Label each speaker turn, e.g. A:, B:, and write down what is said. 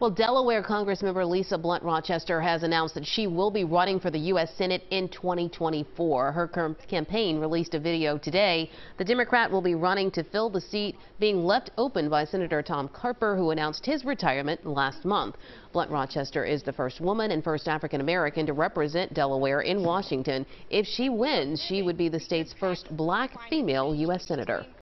A: Well, Delaware Congressmember Lisa Blunt Rochester has announced that she will be running for the U.S. Senate in 2024. Her campaign released a video today. The Democrat will be running to fill the seat being left open by Senator Tom Carper, who announced his retirement last month. Blunt Rochester is the first woman and first African American to represent Delaware in Washington. If she wins, she would be the state's first black female U.S. Senator.